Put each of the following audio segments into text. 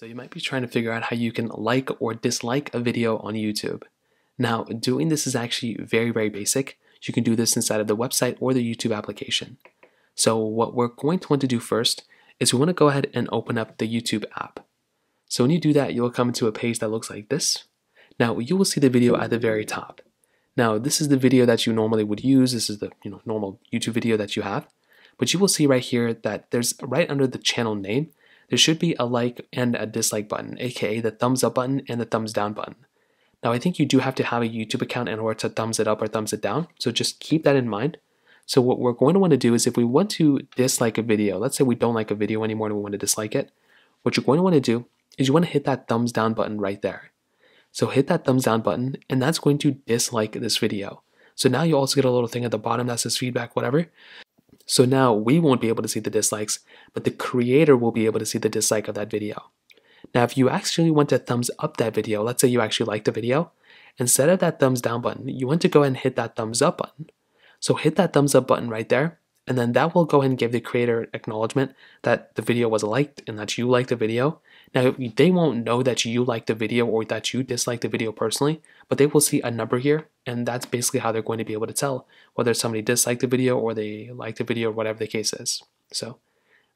So you might be trying to figure out how you can like or dislike a video on YouTube. Now, doing this is actually very, very basic. You can do this inside of the website or the YouTube application. So what we're going to want to do first is we want to go ahead and open up the YouTube app. So when you do that, you'll come into a page that looks like this. Now you will see the video at the very top. Now this is the video that you normally would use. This is the you know normal YouTube video that you have. But you will see right here that there's right under the channel name, there should be a like and a dislike button, aka the thumbs up button and the thumbs down button. Now I think you do have to have a YouTube account in order to thumbs it up or thumbs it down, so just keep that in mind. So what we're going to want to do is if we want to dislike a video, let's say we don't like a video anymore and we want to dislike it, what you're going to want to do is you want to hit that thumbs down button right there. So hit that thumbs down button and that's going to dislike this video. So now you also get a little thing at the bottom that says feedback, whatever. So now we won't be able to see the dislikes, but the creator will be able to see the dislike of that video. Now, if you actually want to thumbs up that video, let's say you actually liked the video, instead of that thumbs down button, you want to go ahead and hit that thumbs up button. So hit that thumbs up button right there, and then that will go ahead and give the creator acknowledgement that the video was liked and that you liked the video. Now, they won't know that you liked the video or that you disliked the video personally, but they will see a number here, and that's basically how they're going to be able to tell whether somebody disliked the video or they liked the video or whatever the case is. So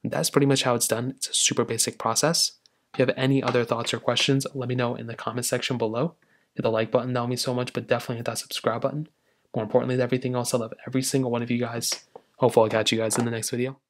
that's pretty much how it's done. It's a super basic process. If you have any other thoughts or questions, let me know in the comment section below. Hit the like button, that would mean so much, but definitely hit that subscribe button. More importantly than everything else, I love every single one of you guys. Hopefully I'll catch you guys in the next video.